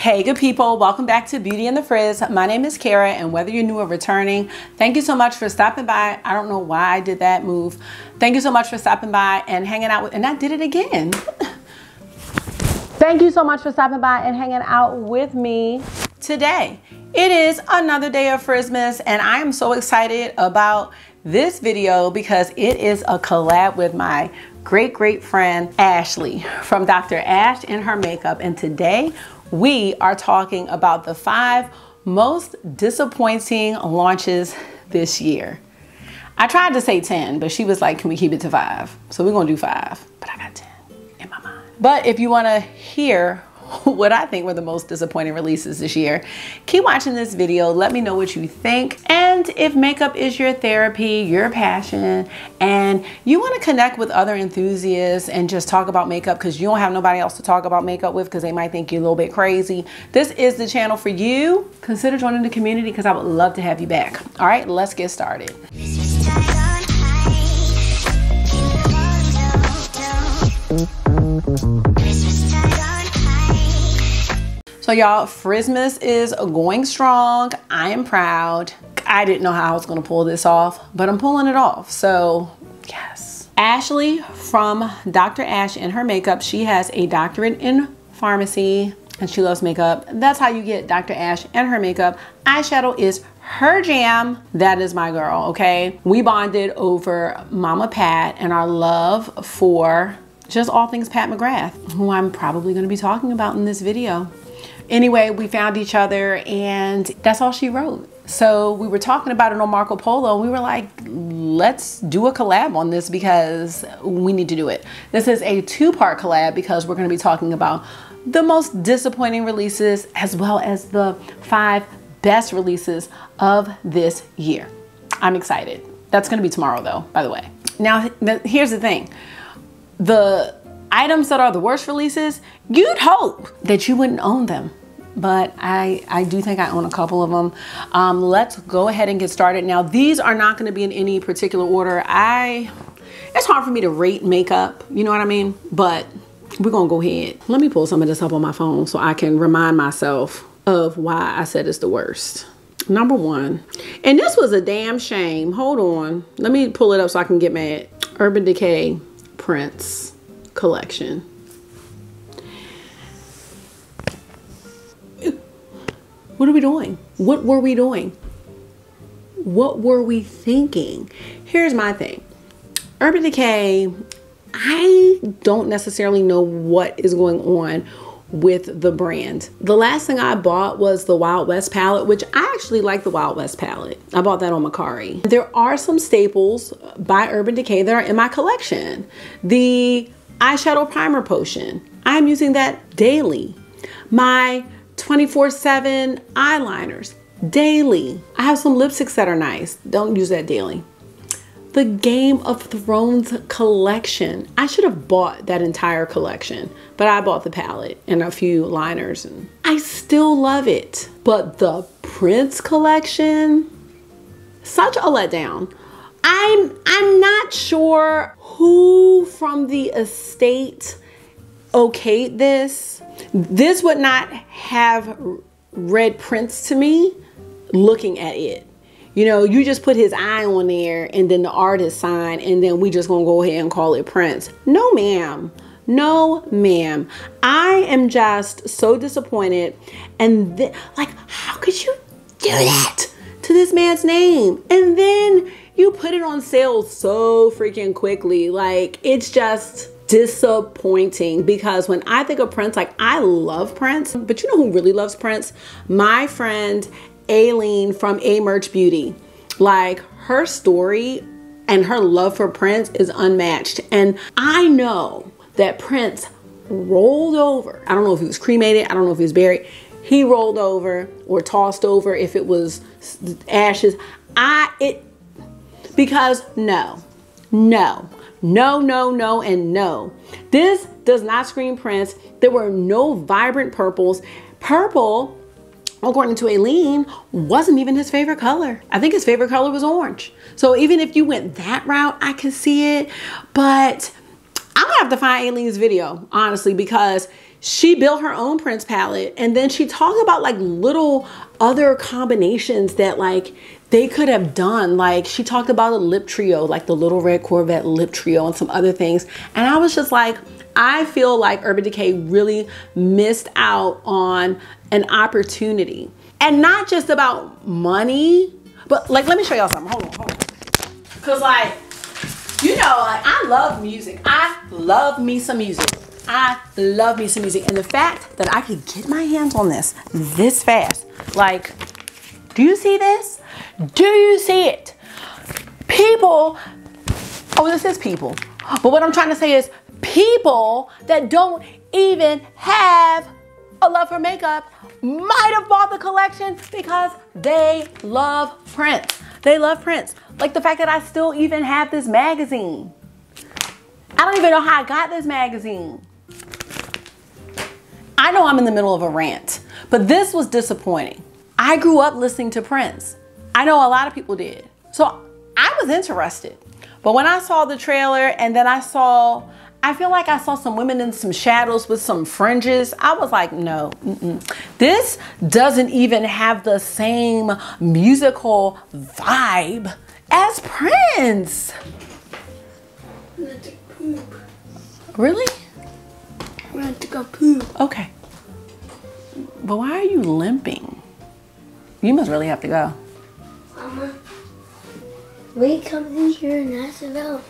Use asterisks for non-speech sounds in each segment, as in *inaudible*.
Hey, good people, welcome back to Beauty and the Frizz. My name is Kara, and whether you're new or returning, thank you so much for stopping by. I don't know why I did that move. Thank you so much for stopping by and hanging out with, and I did it again. *laughs* thank you so much for stopping by and hanging out with me today. It is another day of Frizzmas, and I am so excited about this video because it is a collab with my great, great friend, Ashleigh from Dr. Ash and her makeup. And today we are talking about the five most disappointing launches this year. I tried to say 10, but she was like, can we keep it to five? So we're gonna do five, but I got 10 in my mind. But if you wanna hear *laughs* what I think were the most disappointing releases this year. Keep watching this video. Let me know what you think. And if makeup is your therapy, your passion, and you want to connect with other enthusiasts and just talk about makeup because you don't have nobody else to talk about makeup with because they might think you're a little bit crazy, this is the channel for you. Consider joining the community because I would love to have you back. All right, let's get started. So y'all, Frizzmas is going strong. I am proud. I didn't know how I was gonna pull this off, but I'm pulling it off, so yes. Ashleigh from Dr. Ash and her makeup, she has a doctorate in pharmacy and she loves makeup. That's how you get Dr. Ash and her makeup. Eyeshadow is her jam. That is my girl, okay? We bonded over Mama Pat and our love for just all things Pat McGrath, who I'm probably gonna be talking about in this video. Anyway, we found each other and that's all she wrote. So we were talking about it on Marco Polo and we were like, let's do a collab on this because we need to do it. This is a two part collab because we're gonna be talking about the most disappointing releases as well as the five best releases of this year. I'm excited. That's gonna be tomorrow though, by the way. Now, here's the thing. The items that are the worst releases, you'd hope that you wouldn't own them but I, I do think I own a couple of them. Um, let's go ahead and get started. Now, these are not gonna be in any particular order. I, it's hard for me to rate makeup, you know what I mean? But we're gonna go ahead. Let me pull some of this up on my phone so I can remind myself of why I said it's the worst. Number one, and this was a damn shame. Hold on, let me pull it up so I can get mad. Urban Decay Prince Collection. What are we doing? What were we doing? What were we thinking? Here's my thing. Urban Decay, I don't necessarily know what is going on with the brand. The last thing I bought was the Wild West palette, which I actually like the Wild West palette. I bought that on Mercari. There are some staples by Urban Decay that are in my collection. The eyeshadow primer potion, I'm using that daily. My 24 7 eyeliners daily. I have some lipsticks that are nice. Don't use that daily. The Game of Thrones collection. I should have bought that entire collection, but I bought the palette and a few liners and I still love it. But the Prince collection, such a letdown. I'm I'm not sure who from the estate okayed this this would not have read Prince to me looking at it. You know, you just put his eye on there and then the artist sign and then we just gonna go ahead and call it Prince. No, ma'am. No, ma'am. I am just so disappointed. And th- like, how could you do that to this man's name? And then you put it on sale so freaking quickly. Like, it's just disappointing because when I think of Prince, like I love Prince, but you know who really loves Prince? My friend Aileen from A Merch Beauty. Like her story and her love for Prince is unmatched. And I know that Prince rolled over. I don't know if he was cremated, I don't know if he was buried. He rolled over or tossed over if it was ashes. I it because no. No. No, no, no, and no. This does not scream Prince. There were no vibrant purples. Purple, according to Aileen, wasn't even his favorite color. I think his favorite color was orange. So even if you went that route, I could see it. But I'm gonna have to find Aileen's video, honestly, because she built her own Prince palette and then she talked about like little other combinations that like they could have done. Like she talked about a lip trio, like the Little Red Corvette lip trio and some other things. And I was just like, I feel like Urban Decay really missed out on an opportunity. And not just about money, but like, let me show y'all something. Hold on, hold on. Cause like, you know, like I love music. I love me some music. I love me some music. And the fact that I could get my hands on this this fast, like, do you see this? Do you see it? People, oh, this is people. But what I'm trying to say is people that don't even have a love for makeup might have bought the collection because they love Prince. They love Prince. Like the fact that I still even have this magazine. I don't even know how I got this magazine. I know I'm in the middle of a rant, but this was disappointing. I grew up listening to Prince. I know a lot of people did. So I was interested. But when I saw the trailer and then I saw, I feel like I saw some women in some shadows with some fringes. I was like, no, mm-mm. this doesn't even have the same musical vibe as Prince. Really? I want to go poop. Okay. But why are you limping? You must really have to go. Mama, we come in here and ask about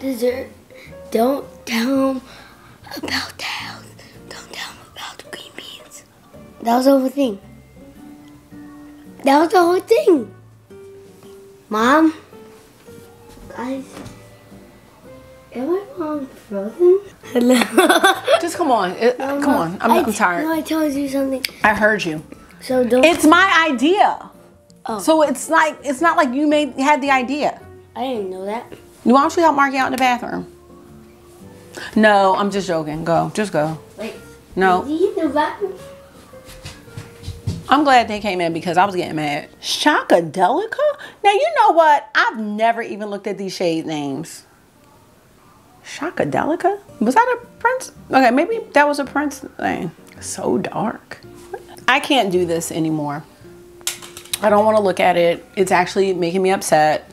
dessert. Don't tell them about the house. Don't tell them about the green beans. That was the whole thing. That was the whole thing. Mom, guys, am I mom frozen? Hello. *laughs* Just come on. It- come on. I'm, I, I'm tired. No, I told you something. I heard you. So don't. It's my idea. Oh. So it's like it's not like you made had the idea. I didn't know that. Why don't you help Marky out in the bathroom? No, I'm just joking. Go. Just go. Wait. No. Is he in the? I'm glad they came in because I was getting mad. Shaka Delica? Now you know what? I've never even looked at these shade names. Shakadelica? Was that a prince? Okay, maybe that was a prince thing. So dark. I can't do this anymore. I don't want to look at it. It's actually making me upset.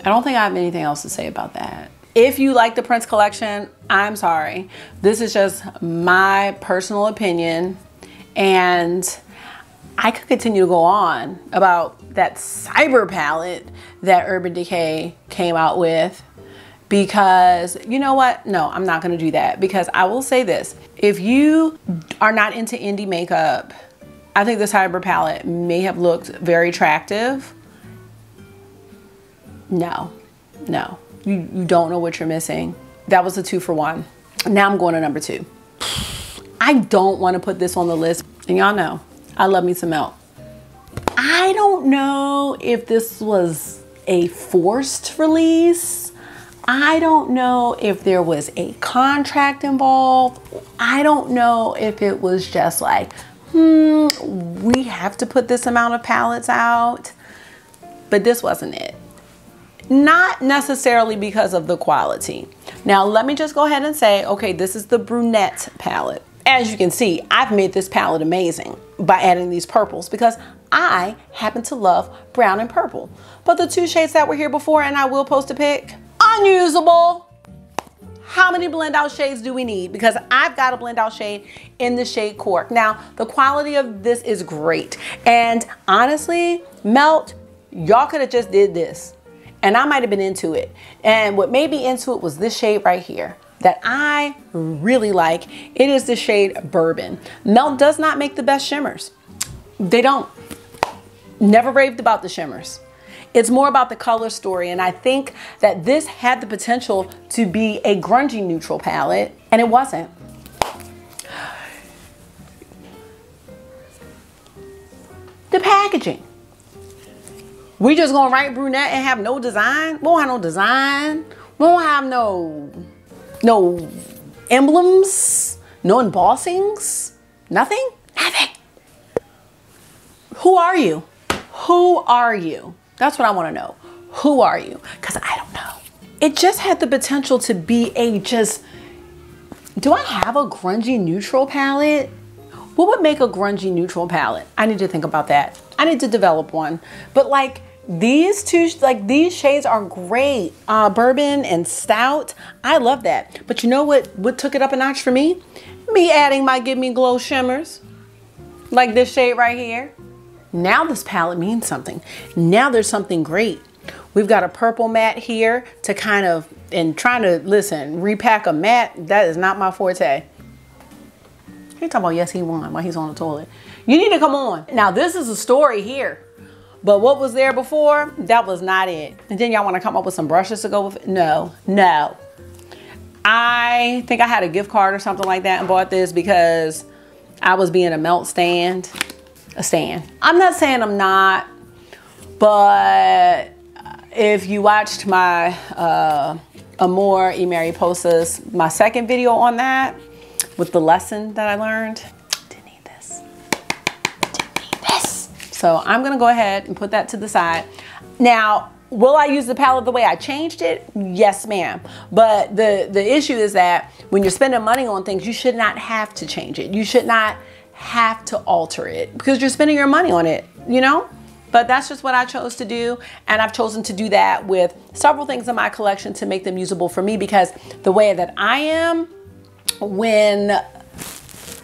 I don't think I have anything else to say about that. If you like the Prince collection, I'm sorry. This is just my personal opinion. And I could continue to go on about that cyber palette that Urban Decay came out with because you know what? No, I'm not to do that because I will say this. If you are not into indie makeup, I think this cyber palette may have looked very attractive. No, no, you, you don't know what you're missing. That was a two for one. Now I'm going to number two. I don't want to put this on the list, and y'all know I love me some milk. I don't know if this was a forced release. I don't know if there was a contract involved. I don't know if it was just like, hmm, we have to put this amount of palettes out. But this wasn't it. Not necessarily because of the quality. Now, let me just go ahead and say, okay, this is the brunette palette. As you can see, I've made this palette amazing by adding these purples because I happen to love brown and purple. But the two shades that were here before, and I will post a pic, unusable. How many blend out shades do we need? Because I've got a blend out shade in the shade Cork. Now, the quality of this is great. And honestly, Melt, y'all could have just did this. And I might have been into it. And what made me into it was this shade right here that I really like. It is the shade Bourbon. Melt does not make the best shimmers. They don't. Never raved about the shimmers. It's more about the color story, and I think that this had the potential to be a grungy neutral palette, and it wasn't. The packaging. We just gonna write brunette and have no design? We won't have no design. We won't have no no emblems, no embossings, nothing, nothing. Who are you? Who are you? That's what I want to know. Who are you? Because I don't know. It just had the potential to be a just do I have a grungy neutral palette? What would make a grungy neutral palette? I need to think about that. I need to develop one. But like these two, like these shades are great. Uh, bourbon and stout. I love that. But you know what, what took it up a notch for me? Me adding my Give Me Glow shimmers. Like this shade right here. Now this palette means something. Now there's something great. We've got a purple matte here to kind of, and trying to, listen, repack a matte, that is not my forte. He talking about yes, he won while he's on the toilet. You need to come on. Now this is a story here. But what was there before, that was not it. And then y'all wanna come up with some brushes to go with it? No, no. I think I had a gift card or something like that and bought this because I was being a melt stand, a stand. I'm not saying I'm not, but if you watched my uh, Amor y Mariposas, my second video on that, with the lesson that I learned. Didn't need this. Didn't need this. So I'm gonna go ahead and put that to the side. Now, will I use the palette the way I changed it? Yes, ma'am. But the, the issue is that when you're spending money on things, you should not have to change it. You should not have to alter it because you're spending your money on it, you know? But that's just what I chose to do. And I've chosen to do that with several things in my collection to make them usable for me because the way that I am, when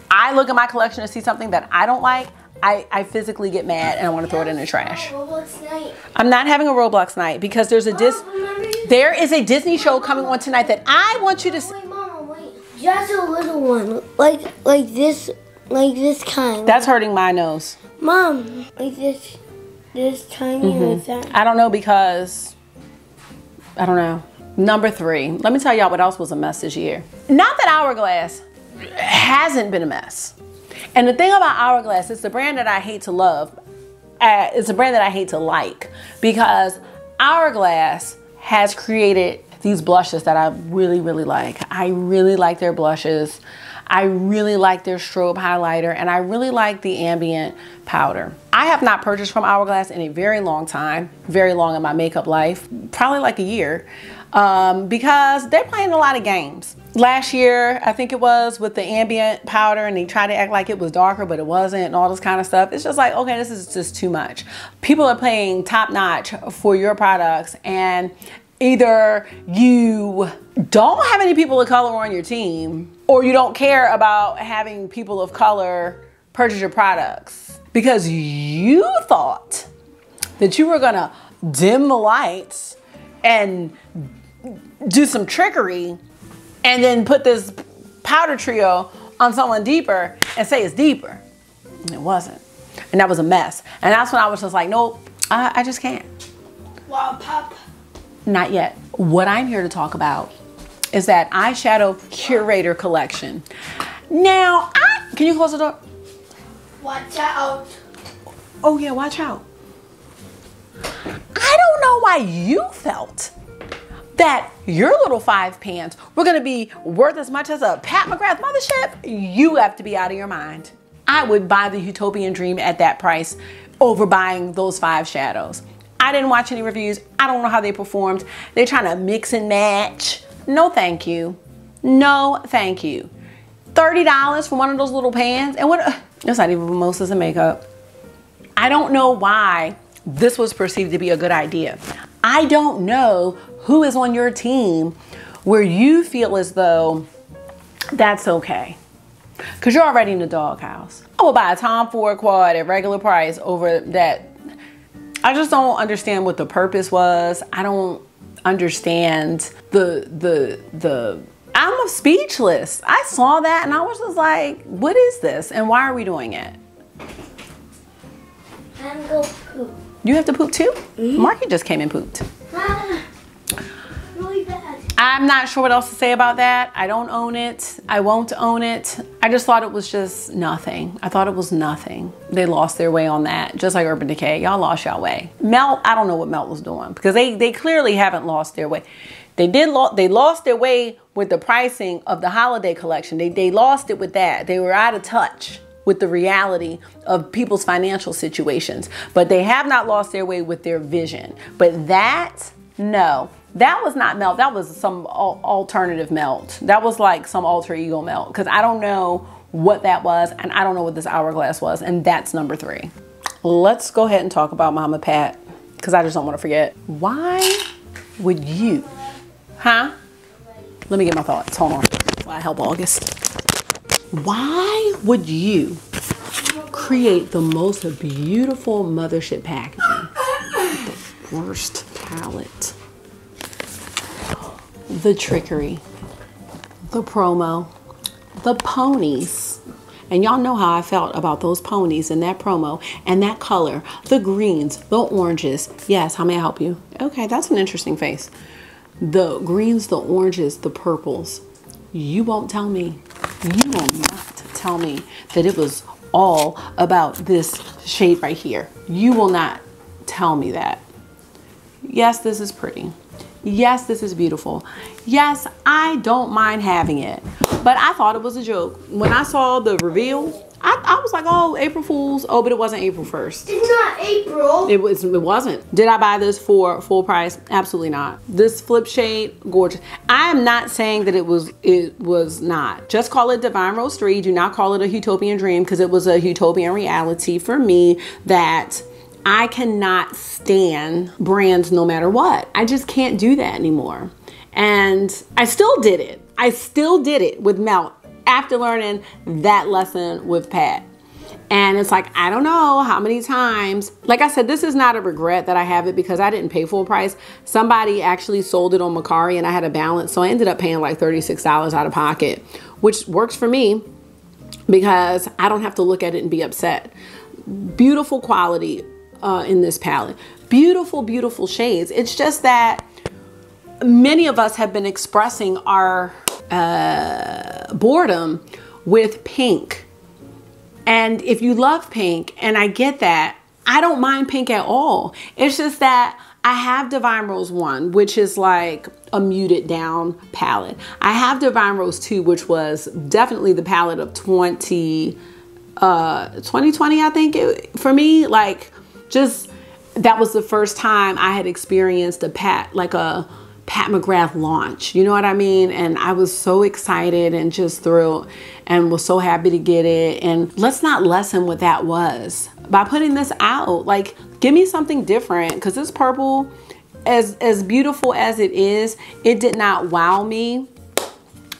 I look at my collection and see something that I don't like, I, I physically get mad and I want to throw it in the trash. I'm not having a Roblox night because there's a oh, Dis there is a Disney show coming on tonight that I want you to see. Wait, Mama, wait. Just a little one, like like this, like this kind. That's hurting my nose. Mom, like this, this tiny like that. I don't know because I don't know. Number three. Let me tell y'all what else was a mess this year. Not that Hourglass hasn't been a mess. And the thing about Hourglass, it's the brand that I hate to love. Uh, it's a brand that I hate to like because Hourglass has created these blushes that I really, really like. I really like their blushes. I really like their strobe highlighter and I really like the ambient powder. I have not purchased from Hourglass in a very long time, very long in my makeup life, probably like a year, um, because they're playing a lot of games. Last year, I think it was with the ambient powder and they tried to act like it was darker, but it wasn't and all this kind of stuff. It's just like, okay, this is just too much. People are playing top notch for your products and either you don't have any people of color on your team or you don't care about having people of color purchase your products because you thought that you were gonna dim the lights and do some trickery and then put this powder trio on someone deeper and say it's deeper. And it wasn't. And that was a mess. And that's when I was just like, nope, I, I just can't. Wow, Pop. Not yet. What I'm here to talk about is that eyeshadow curator collection. Now, I, can you close the door? Watch out. Oh yeah, watch out. I don't know why you felt that your little five pants were gonna be worth as much as a Pat McGrath mothership. You have to be out of your mind. I would buy the Huetopian Dream at that price over buying those five shadows. I didn't watch any reviews. I don't know how they performed. They're trying to mix and match. No, thank you. No, thank you. $30 for one of those little pans. And what, that's not even mimosas and makeup. I don't know why this was perceived to be a good idea. I don't know who is on your team where you feel as though that's okay. Cause you're already in the doghouse. I will buy a Tom Ford quad at regular price over that. I just don't understand what the purpose was. I don't understand the the the I'm speechless. I saw that and I was just like, what is this? And why are we doing it? I'm go poop. You have to poop too? Marky just came and pooped. Ah. I'm not sure what else to say about that. I don't own it. I won't own it. I just thought it was just nothing. I thought it was nothing. They lost their way on that, just like Urban Decay. Y'all lost y'all way. Melt, I don't know what Melt was doing because they, they clearly haven't lost their way. They did lo- they lost their way with the pricing of the holiday collection. They, they lost it with that. They were out of touch with the reality of people's financial situations, but they have not lost their way with their vision. But that, no, That was not melt. That was some alternative melt. That was like some alter ego melt because I don't know what that was and I don't know what this hourglass was. And that's number three. Let's go ahead and talk about Mama Pat because I just don't want to forget. Why would you, huh? Let me get my thoughts. Hold on. I help August. Why would you create the most beautiful mothership packaging? The worst palette. The trickery. The promo. The ponies. And y'all know how I felt about those ponies in that promo and that color, the greens, the oranges. Yes, how may I help you? Okay, that's an interesting face. The greens, the oranges, the purples. You won't tell me, you will not tell me that it was all about this shade right here. You will not tell me that. Yes, this is pretty. Yes, this is beautiful. Yes, I don't mind having it. But I thought it was a joke. When I saw the reveal, I, I was like, oh, April Fool's. Oh, but it wasn't April 1st. It's not April. It was it wasn't. Did I buy this for full price? Absolutely not. This flip shade, gorgeous. I am not saying that it was it was not. Just call it Divine Rose 3. Do not call it a utopian dream because it was a utopian reality for me that I cannot stand brands no matter what. I just can't do that anymore. And I still did it. I still did it with Melt after learning that lesson with Pat. And it's like, I don't know how many times. Like I said, this is not a regret that I have it because I didn't pay full price. Somebody actually sold it on Mercari and I had a balance. So I ended up paying like $36 out of pocket, which works for me because I don't have to look at it and be upset. Beautiful quality uh, in this palette. Beautiful, beautiful shades. It's just that many of us have been expressing our uh, boredom with pink. And if you love pink, and I get that, I don't mind pink at all. It's just that I have Divine Rose 1, which is like a muted down palette. I have Divine Rose 2, which was definitely the palette of 20, uh, 2020, I think it, for me, like just, that was the first time I had experienced a pat, like a, Pat McGrath launch. You know what I mean? And I was so excited and just thrilled and was so happy to get it. And let's not lessen what that was by putting this out. Like, give me something different because this purple, as as beautiful as it is, it did not wow me.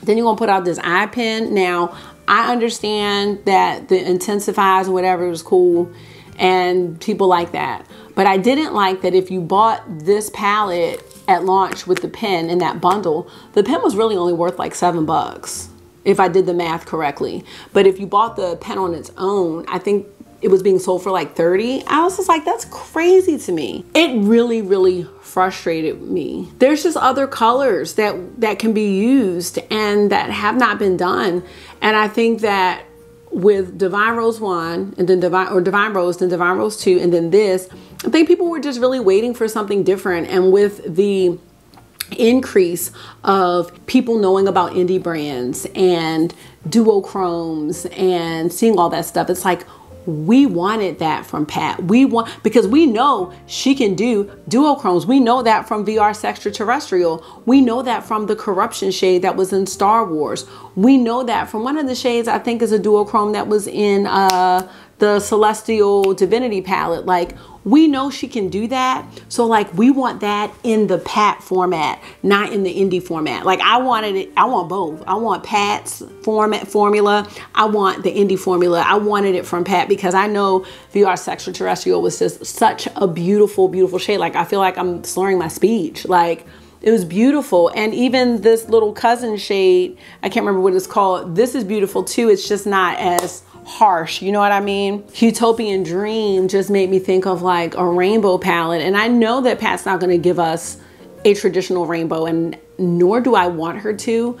Then you're gonna put out this eye pen. Now, I understand that the intensifies whatever is cool and people like that. But I didn't like that if you bought this palette at launch with the pen in that bundle, the pen was really only worth like seven bucks if I did the math correctly. But if you bought the pen on its own, I think it was being sold for like 30. I was just like, that's crazy to me. It really, really frustrated me. There's just other colors that that can be used and that have not been done. And I think that with Divine Rose 1 and then Divine or Divine Rose, then Divine Rose 2, and then this, I think people were just really waiting for something different. And with the increase of people knowing about indie brands and duochromes and seeing all that stuff, it's like, we wanted that from Pat. We want because we know she can do duochromes. We know that from VR Sextraterrestrial. We know that from the corruption shade that was in Star Wars. We know that from one of the shades I think is a duochrome that was in uh the Celestial Divinity palette. Like, we know she can do that. So, like, we want that in the Pat format, not in the indie format. Like, I wanted it, I want both. I want Pat's format formula. I want the indie formula. I wanted it from Pat because I know VR Sextraterrestrial was just such a beautiful, beautiful shade. Like, I feel like I'm slurring my speech. Like, it was beautiful. And even this little cousin shade, I can't remember what it's called. This is beautiful too. It's just not as harsh. You know what I mean? Huetopian Dream just made me think of like a rainbow palette. And I know that Pat's not going to give us a traditional rainbow, and nor do I want her to.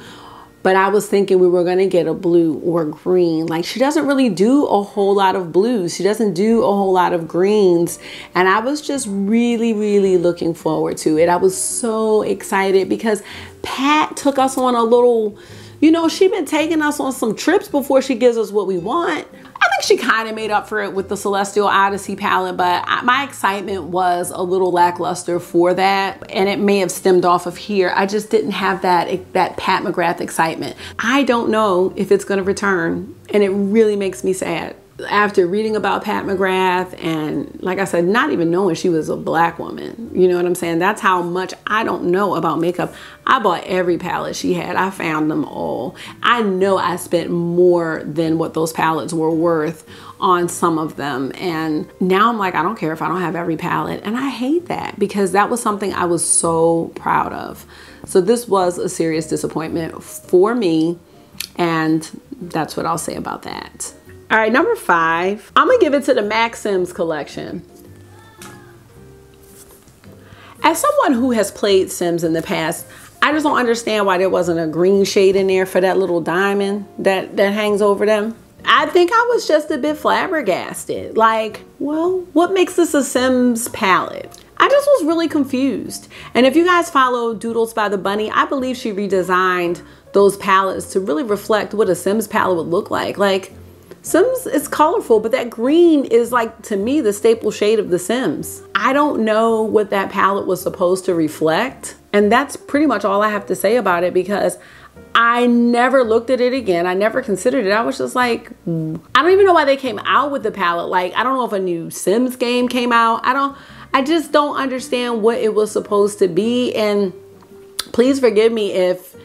But I was thinking we were going to get a blue or green. Like she doesn't really do a whole lot of blues. She doesn't do a whole lot of greens. And I was just really, really looking forward to it. I was so excited because Pat took us on a little you know, she been taking us on some trips before she gives us what we want. I think she kind of made up for it with the Celestial Odyssey palette, but my excitement was a little lackluster for that, and it may have stemmed off of here. I just didn't have that that Pat McGrath excitement. I don't know if it's going to return, and it really makes me sad after reading about Pat McGrath and like I said, not even knowing she was a black woman. You know what I'm saying? That's how much I don't know about makeup. I bought every palette she had. I found them all. I know I spent more than what those palettes were worth on some of them. And now I'm like, I don't care if I don't have every palette. And I hate that because that was something I was so proud of. So this was a serious disappointment for me. And that's what I'll say about that. All right, number five, I'm gonna give it to the MAC Sims collection. As someone who has played Sims in the past, I just don't understand why there wasn't a green shade in there for that little diamond that, that hangs over them. I think I was just a bit flabbergasted. Like, well, what makes this a Sims palette? I just was really confused. And if you guys follow Doodles by the Bunny, I believe she redesigned those palettes to really reflect what a Sims palette would look like. Like, Sims is colorful, but that green is like, to me, the staple shade of The Sims. I don't know what that palette was supposed to reflect. And that's pretty much all I have to say about it because I never looked at it again. I never considered it. I was just like, I don't even know why they came out with the palette. Like, I don't know if a new Sims game came out. I don't, I just don't understand what it was supposed to be. And please forgive me if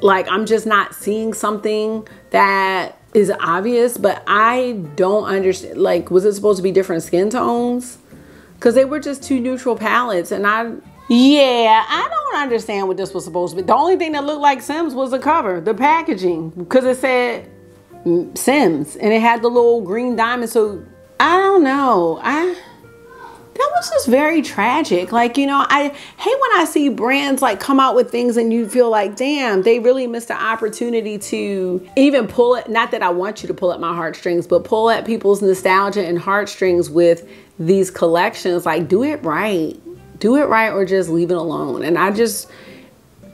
like I'm just not seeing something that is obvious, but I don't understand. Like, was it supposed to be different skin tones? Because they were just two neutral palettes, and I, yeah, I don't understand what this was supposed to be. The only thing that looked like Sims was the cover, the packaging, because it said Sims, and it had the little green diamond. So I don't know. I that was just very tragic. Like, you know, I hate when I see brands like come out with things and you feel like, damn, they really missed the opportunity to even pull it. Not that I want you to pull at my heartstrings, but pull at people's nostalgia and heartstrings with these collections. Like, do it right. Do it right or just leave it alone. And I just,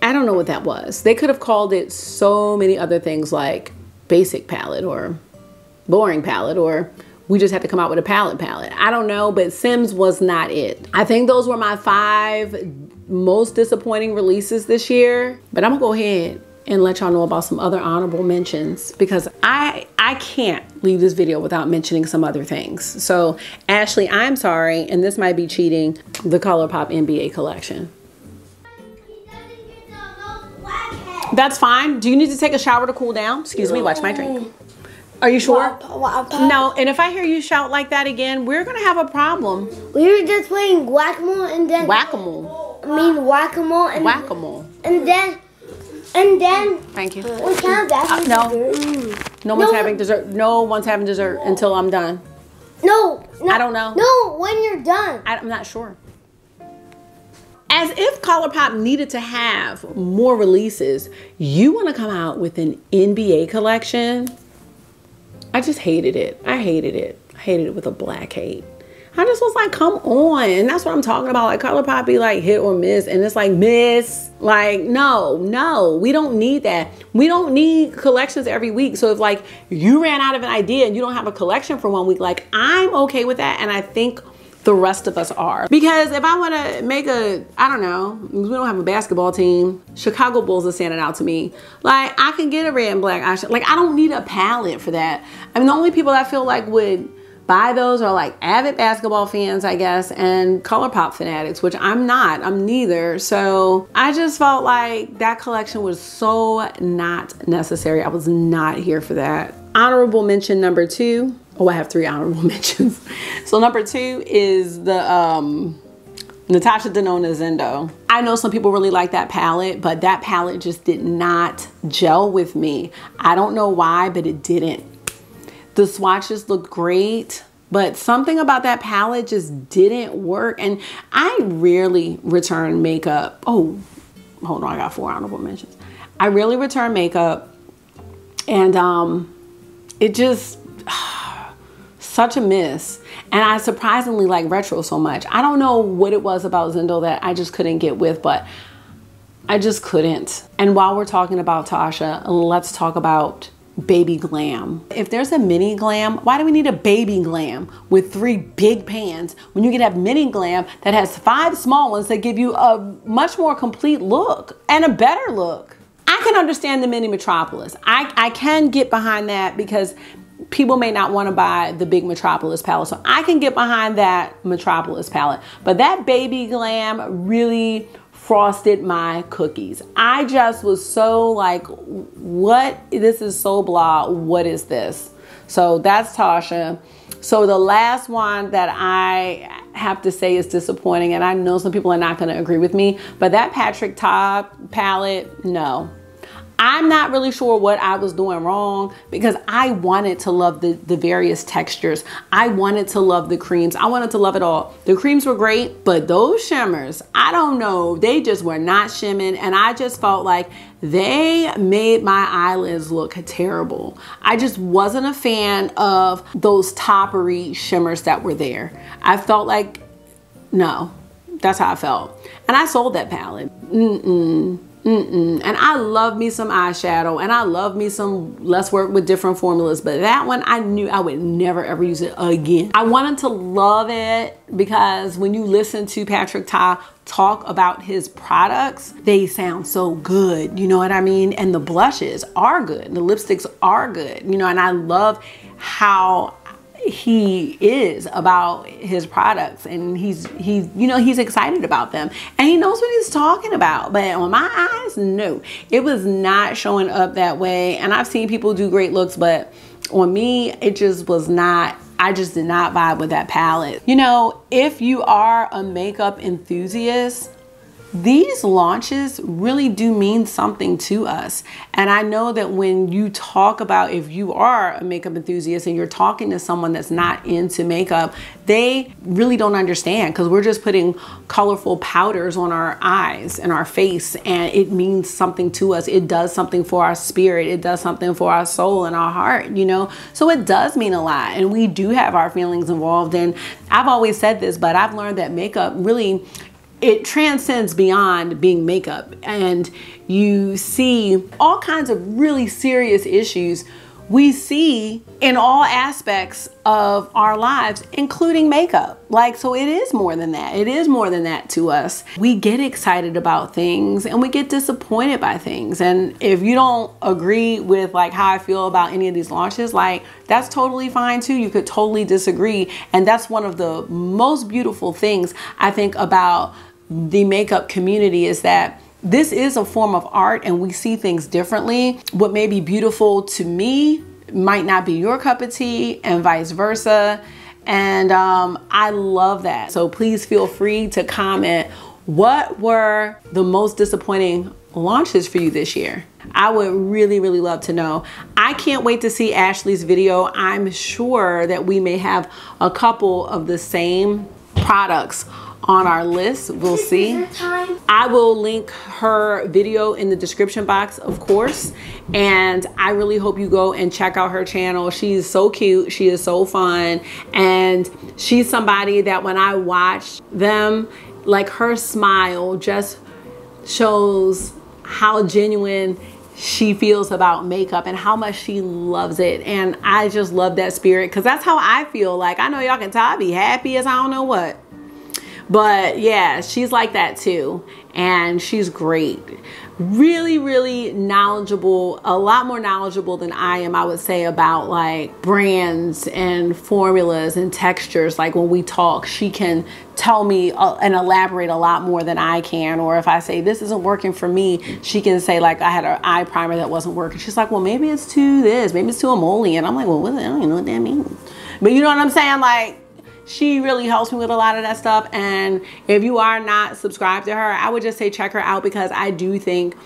I don't know what that was. They could have called it so many other things like basic palette or boring palette or we just had to come out with a palette palette. I don't know, but Sims was not it. I think those were my five most disappointing releases this year. But I'm gonna go ahead and let y'all know about some other honorable mentions because I I can't leave this video without mentioning some other things. So Ashleigh, I'm sorry, and this might be cheating, the ColourPop NBA collection. That's fine. Do you need to take a shower to cool down? Excuse me, watch my drink. Are you sure? No, and if I hear you shout like that again, we're gonna have a problem. We were just playing whack-a-mole and then whack-a-mole. I mean whack-a-mole and whack-a-mole. And then and then Thank you. We can't uh, no. Mm. No one's no. having dessert. No one's having dessert until I'm done. No, no. I don't know. No, when you're done. I, I'm not sure. As if ColourPop needed to have more releases, you want to come out with an NBA collection I just hated it. I hated it. I hated it with a black hate. I just was like, come on. And that's what I'm talking about. Like ColourPop be like hit or miss. And it's like miss. Like, no, no, we don't need that. We don't need collections every week. So if like you ran out of an idea and you don't have a collection for one week, like I'm okay with that. And I think the rest of us are. Because if I want to make a, I don't know, we don't have a basketball team. Chicago Bulls are standing out to me. Like I can get a red and black eye. Like I don't need a palette for that. I mean, the only people I feel like would buy those are like avid basketball fans, I guess, and ColourPop fanatics, which I'm not. I'm neither. So I just felt like that collection was so not necessary. I was not here for that. Honorable mention number two Oh, I have three honorable *laughs* mentions. So number two is the um, Natasha Denona Zendo. I know some people really like that palette, but that palette just did not gel with me. I don't know why, but it didn't. The swatches looked great, but something about that palette just didn't work. And I rarely return makeup. Oh, hold on, I got four honorable mentions. I rarely return makeup and um, it just, *sighs* such a miss. And I surprisingly like retro so much. I don't know what it was about Zendo that I just couldn't get with, but I just couldn't. And while we're talking about Tasha, let's talk about baby glam. If there's a mini glam, why do we need a baby glam with three big pans when you can have mini glam that has five small ones that give you a much more complete look and a better look? I can understand the mini metropolis. I, I can get behind that because people may not want to buy the big metropolis palette so i can get behind that metropolis palette but that baby glam really frosted my cookies. I just was so like, what? This is so blah. What is this? So that's Tasha. So the last one that I have to say is disappointing, and I know some people are not going to agree with me, but that Patrick Ta palette, no. I'm not really sure what I was doing wrong because I wanted to love the, the various textures. I wanted to love the creams. I wanted to love it all. The creams were great, but those shimmers, I don't know, they just were not shimming. And I just felt like they made my eyelids look terrible. I just wasn't a fan of those toppery shimmers that were there. I felt like, no, that's how I felt. And I sold that palette. Mm-mm. Mm-mm. And I love me some eyeshadow and I love me some let's work with different formulas. But that one, I knew I would never ever use it again. I wanted to love it because when you listen to Patrick Ta talk about his products, they sound so good. You know what I mean? And the blushes are good. The lipsticks are good. You know, and I love how he is about his products and he's he's you know he's excited about them and he knows what he's talking about but on my eyes no it was not showing up that way and i've seen people do great looks but on me it just was not I just did not vibe with that palette. You know, if you are a makeup enthusiast, these launches really do mean something to us. And I know that when you talk about if you are a makeup enthusiast and you're talking to someone that's not into makeup, they really don't understand because we're just putting colorful powders on our eyes and our face and it means something to us. It does something for our spirit. It does something for our soul and our heart, you know? So it does mean a lot and we do have our feelings involved. And I've always said this, but I've learned that makeup really it transcends beyond being makeup and you see all kinds of really serious issues we see in all aspects of our lives, including makeup. Like, so it is more than that. It is more than that to us. We get excited about things and we get disappointed by things. And if you don't agree with like how I feel about any of these launches, like that's totally fine too. You could totally disagree. And that's one of the most beautiful things I think about the makeup community is that this is a form of art and we see things differently. What may be beautiful to me might not be your cup of tea and vice versa. And um, I love that. So please feel free to comment what were the most disappointing launches for you this year? I would really, really love to know. I can't wait to see Ashleigh's video. I'm sure that we may have a couple of the same products on our list. We'll see. I will link her video in the description box, of course. And I really hope you go and check out her channel. She's so cute. She is so fun. And she's somebody that when I watch them, like her smile just shows how genuine she feels about makeup and how much she loves it. And I just love that spirit because that's how I feel. Like, I know y'all can tell I be happy as I don't know what. But yeah, she's like that too. And she's great. Really, really knowledgeable, a lot more knowledgeable than I am, I would say, about like brands and formulas and textures. Like when we talk, she can tell me uh, and elaborate a lot more than I can. Or if I say this isn't working for me, she can say like I had an eye primer that wasn't working. She's like, well, maybe it's too this, maybe it's too emollient. I'm like, well, what, I don't even know what that means. But you know what I'm saying? Like she really helps me with a lot of that stuff. And if you are not subscribed to her, I would just say check her out because I do think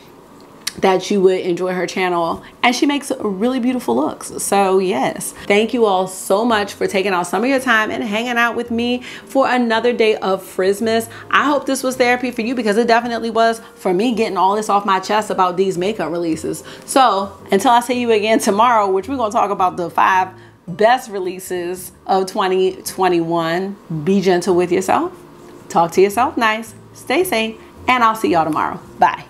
that you would enjoy her channel and she makes really beautiful looks. So yes. Thank you all so much for taking out some of your time and hanging out with me for another day of Frizzmas I hope this was therapy for you because it definitely was for me getting all this off my chest about these makeup releases. So until I see you again tomorrow which we're gonna talk about the five best releases of 2021. Be gentle with yourself. Talk to yourself nice. Stay safe. And I'll see y'all tomorrow. Bye.